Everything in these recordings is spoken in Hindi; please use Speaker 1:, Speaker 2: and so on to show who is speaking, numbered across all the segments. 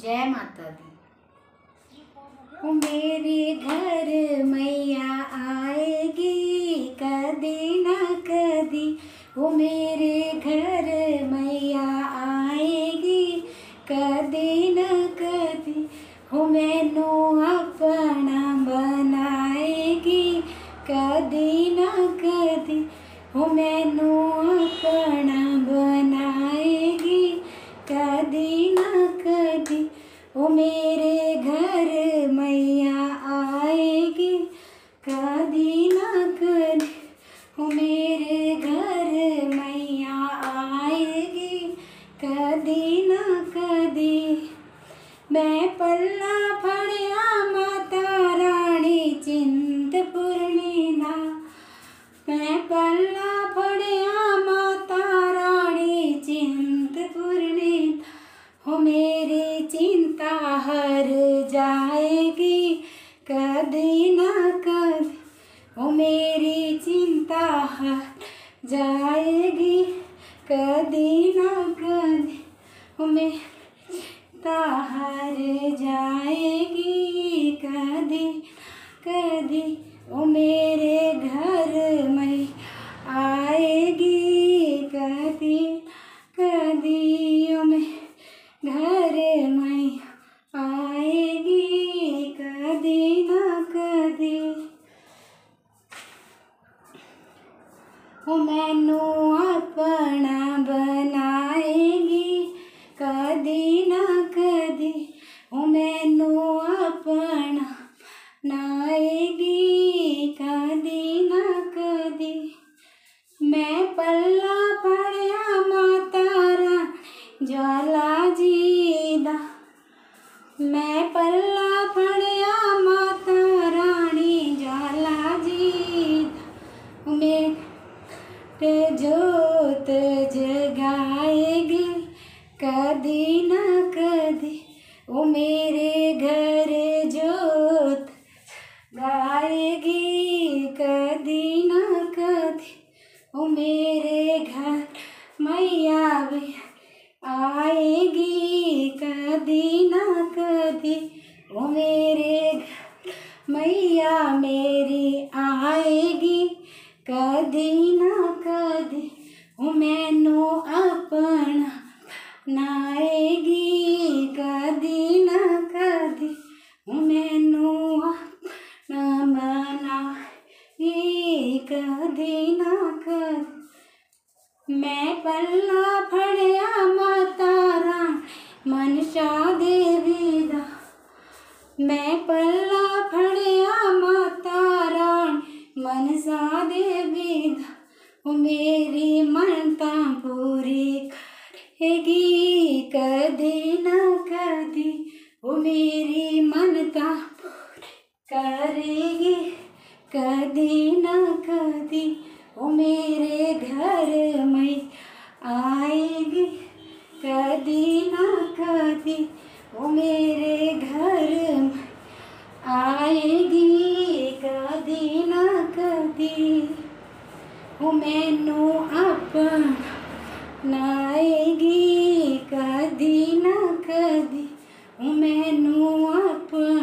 Speaker 1: जय माता दी। मेरे घर मैया आएगी कदी ना कदी वो मेरे मैं पल्ला फड़िया माता रानी चिंतपूर्णी ना मैं पल्ला फड़िया माता रानी चिंतपूर्णी हो मेरी चिंता हर जाएगी कदी ना कदी हो मेरी चिंता हर जाएगी कदी ना कदी ओ मैनू मेरे जोत जगाएगी कदी ना कदी ओ मेरे घर जोत गाएगी कदी ना कदी ओ मेरे घर मैया भी आएगी कदी ना कदी ओ मेरे घर मैया मेरी आएगी कदी मैं पल्ला फड़िया माता रानी मनशा देवी दा मैं पल्ला फड़िया माता रानी मनसा देवी दा ओ मेरी मनता पूरी करेगी, कदी न कदी। ओ मेरी मनता पूरी करेगी, कदी न कदी। ओ मेरे घर में आएगी कदी ना कदी वो मेरे घर में आएगी कदी ना कदी वो मैनू अपना नाएगी कदी ना कदी वो मैनू अपना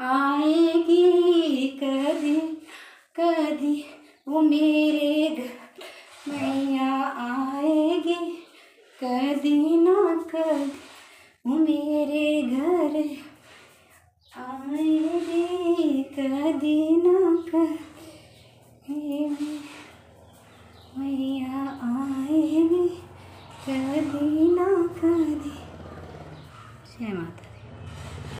Speaker 1: आएगी कभी कभी वो मेरे घर। मैया आएगी कभी ना कभी वो मेरे घर। आएगी कभी ना कभी मैया आएगी कभी ना कभी।